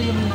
এই জন্য